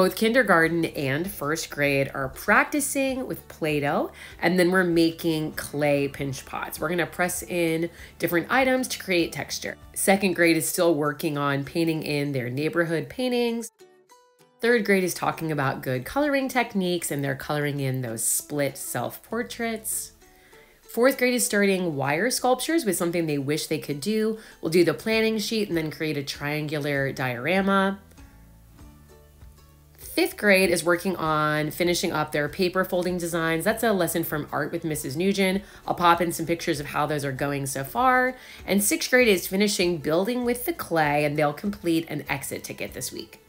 Both kindergarten and first grade are practicing with Play Doh, and then we're making clay pinch pots. We're gonna press in different items to create texture. Second grade is still working on painting in their neighborhood paintings. Third grade is talking about good coloring techniques and they're coloring in those split self portraits. Fourth grade is starting wire sculptures with something they wish they could do. We'll do the planning sheet and then create a triangular diorama. Fifth grade is working on finishing up their paper folding designs. That's a lesson from Art with Mrs. Nugent. I'll pop in some pictures of how those are going so far. And sixth grade is finishing building with the clay and they'll complete an exit ticket this week.